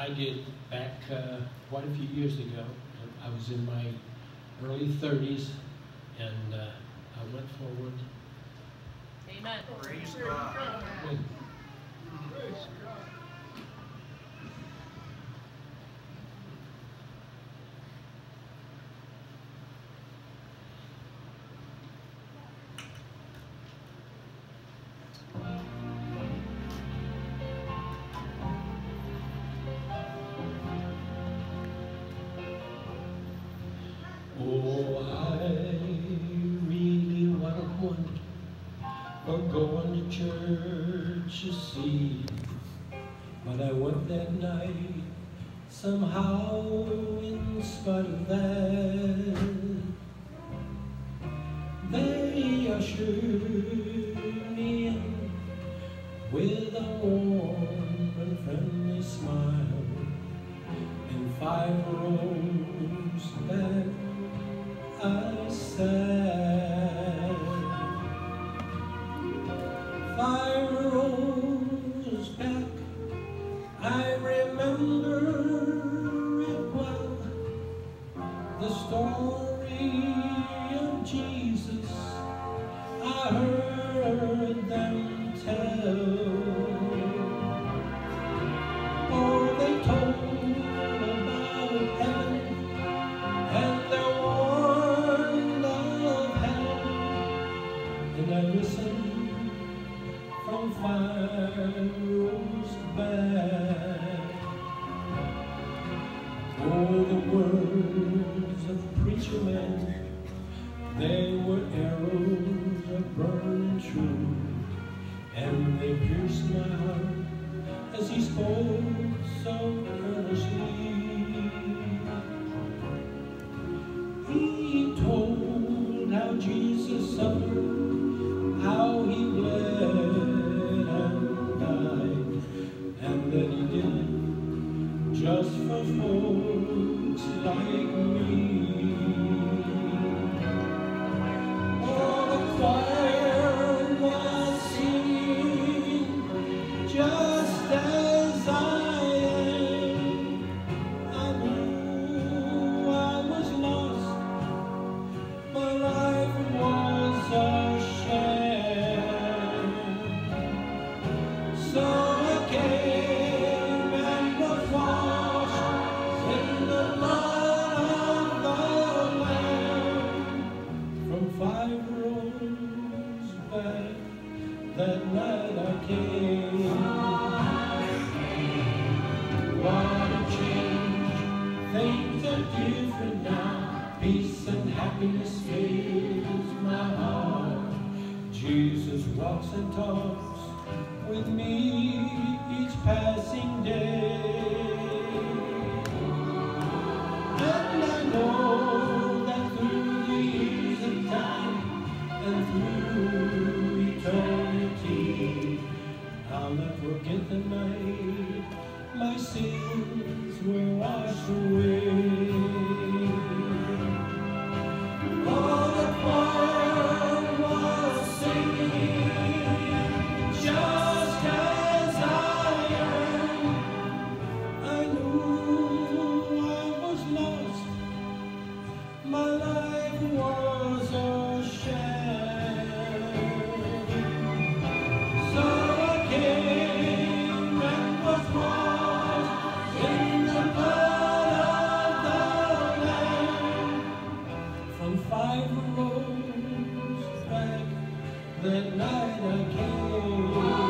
I did back uh, quite a few years ago. I was in my early 30s, and uh, I went forward. Amen. Praise God. with Oh, I really want one for going to church to see. But I went that night somehow in spite of that. They ushered me in with a warm and friendly smile and five rows back from five rows back. Oh, the words of preacher man, they were arrows that burned true, and they pierced my heart as he spoke so earnestly. He told how Jesus suffered, how he bled just for folks like me. Happiness fills my heart. Jesus walks and talks with me each passing day. And I know that through the years of time and through eternity, I'll never forget the night my sins were washed away. Five the back that night I came.